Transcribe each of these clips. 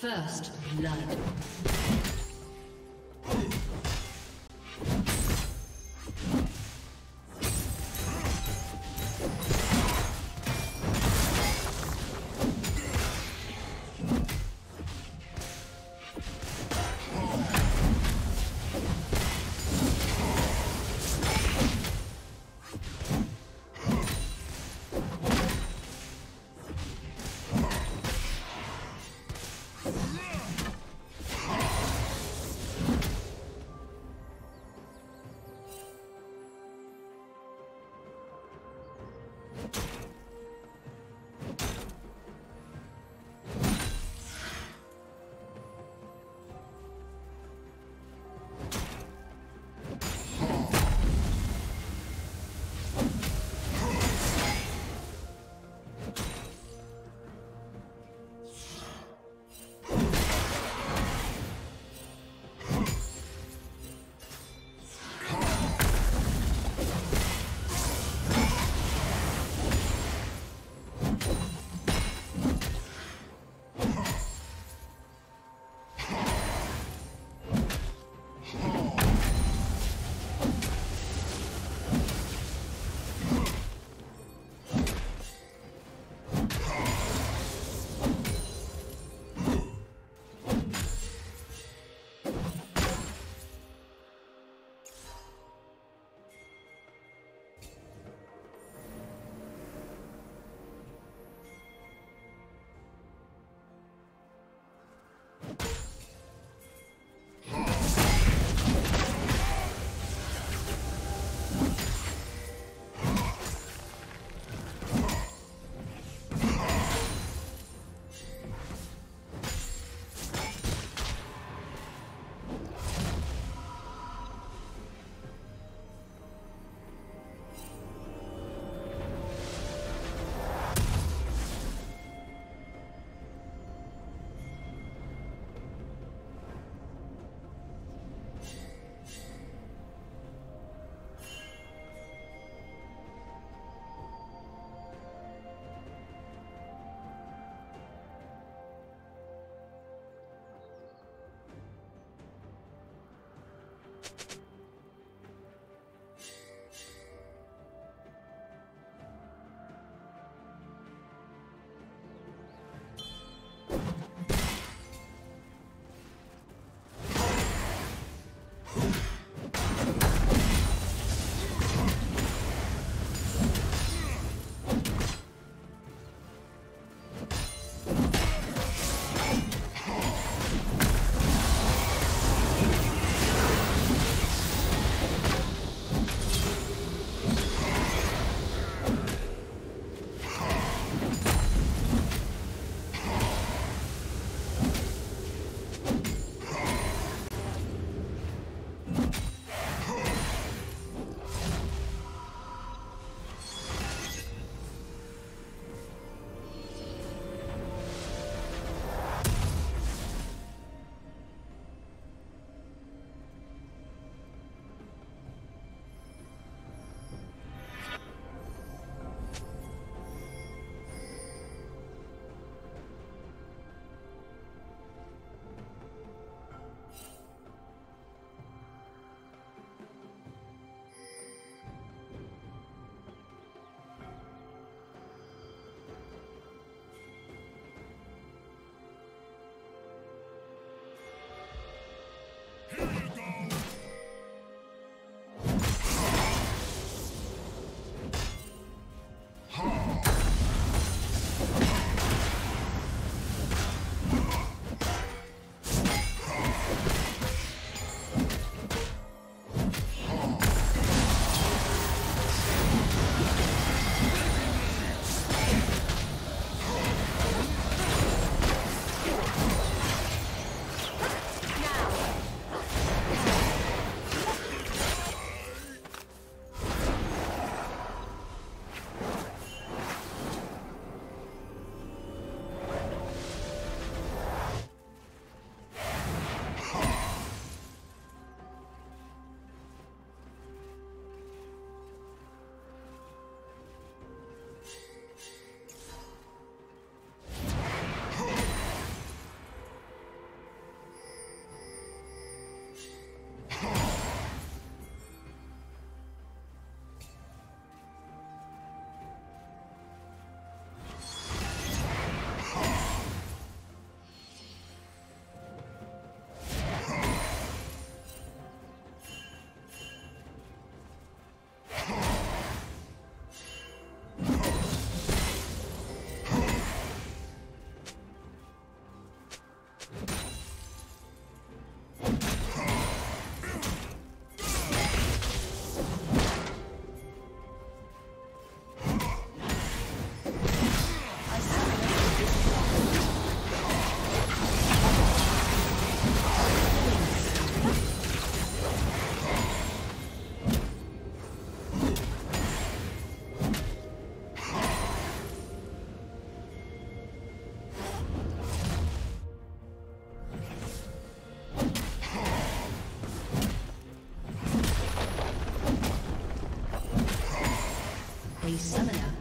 First blood.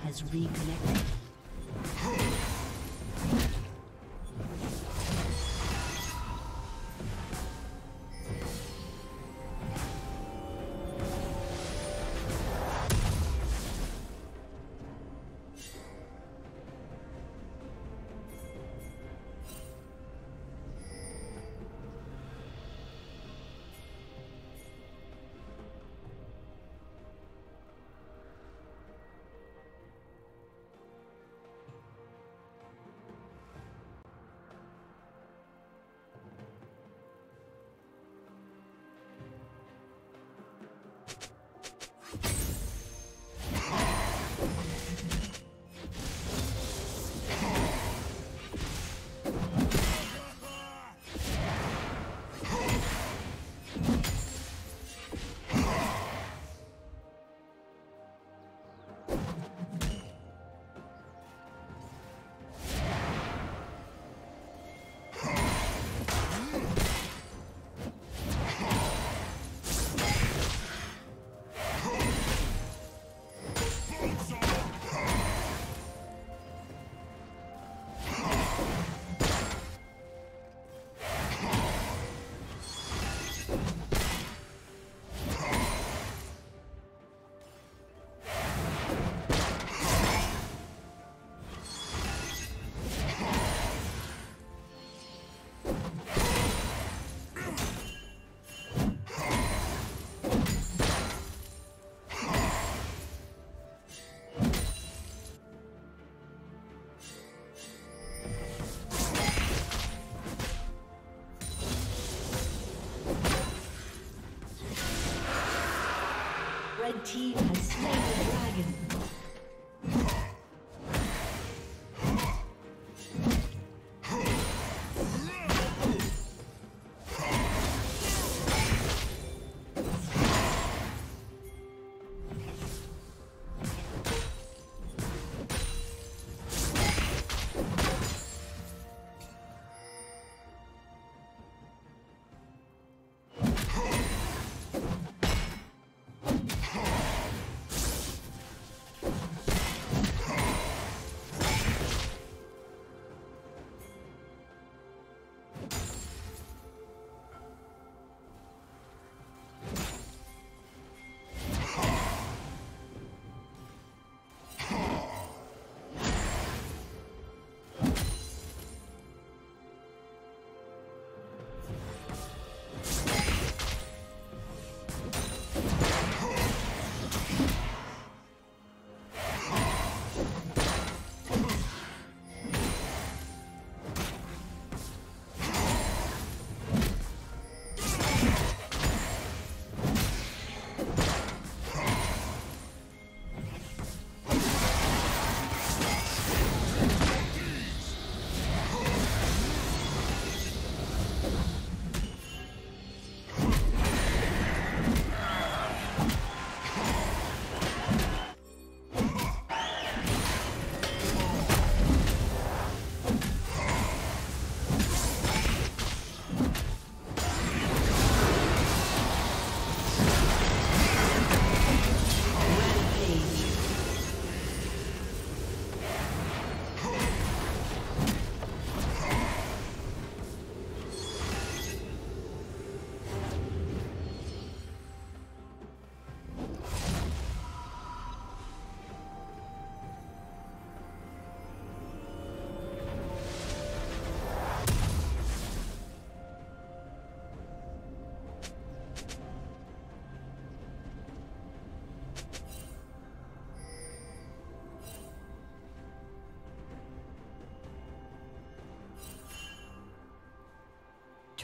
Has reconnected. Team has slain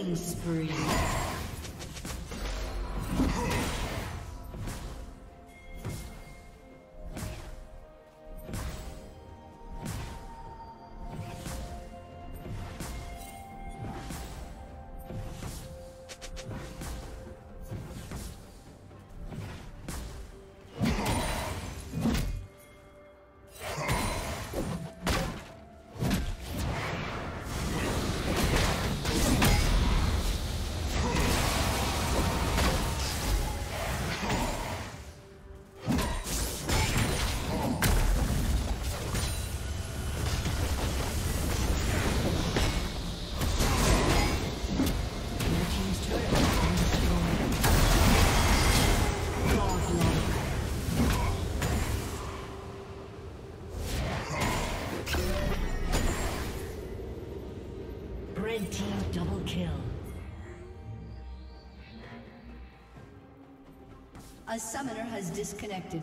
Killing spree. A summoner has disconnected.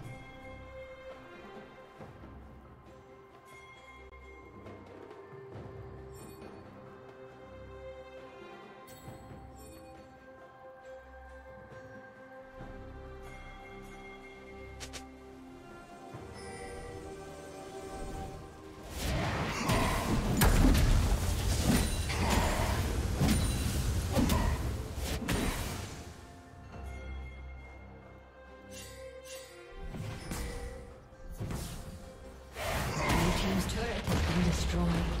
destroyed.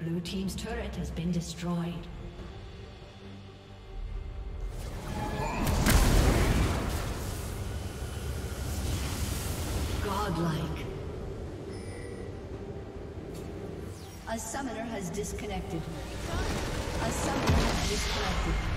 Blue Team's turret has been destroyed. Godlike. A summoner has disconnected. A summoner has disconnected.